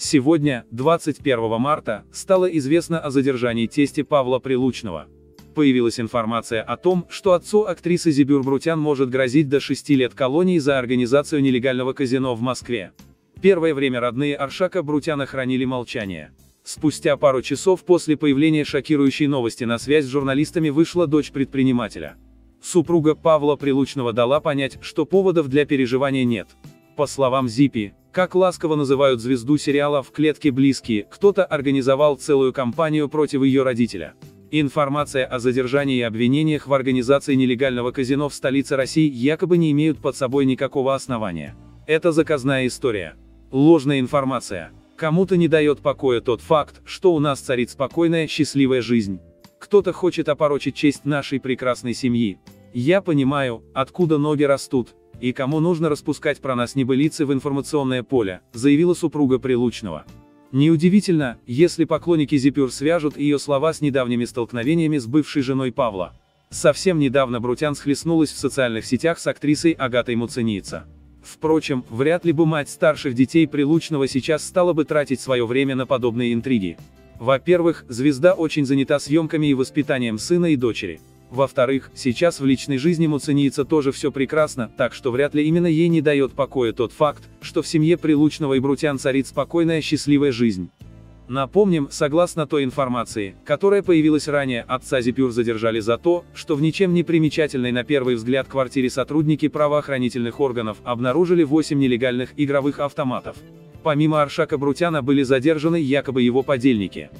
Сегодня, 21 марта, стало известно о задержании тести Павла Прилучного. Появилась информация о том, что отцу актрисы Зибюр Брутян может грозить до 6 лет колонии за организацию нелегального казино в Москве. Первое время родные Аршака Брутяна хранили молчание. Спустя пару часов после появления шокирующей новости на связь с журналистами вышла дочь предпринимателя. Супруга Павла Прилучного дала понять, что поводов для переживания нет. По словам Зипи, как ласково называют звезду сериала «В клетке близкие», кто-то организовал целую кампанию против ее родителя. Информация о задержании и обвинениях в организации нелегального казино в столице России якобы не имеют под собой никакого основания. Это заказная история. Ложная информация. Кому-то не дает покоя тот факт, что у нас царит спокойная, счастливая жизнь. Кто-то хочет опорочить честь нашей прекрасной семьи. Я понимаю, откуда ноги растут, и кому нужно распускать про нас небылицы в информационное поле, заявила супруга Прилучного. Неудивительно, если поклонники Зипюр свяжут ее слова с недавними столкновениями с бывшей женой Павла. Совсем недавно Брутян схлестнулась в социальных сетях с актрисой Агатой Муценица. Впрочем, вряд ли бы мать старших детей Прилучного сейчас стала бы тратить свое время на подобные интриги. Во-первых, звезда очень занята съемками и воспитанием сына и дочери. Во-вторых, сейчас в личной жизни Муценица тоже все прекрасно, так что вряд ли именно ей не дает покоя тот факт, что в семье Прилучного и Брутян царит спокойная счастливая жизнь. Напомним, согласно той информации, которая появилась ранее, отца Зипюр задержали за то, что в ничем не примечательной на первый взгляд квартире сотрудники правоохранительных органов обнаружили 8 нелегальных игровых автоматов. Помимо Аршака Брутяна были задержаны якобы его подельники.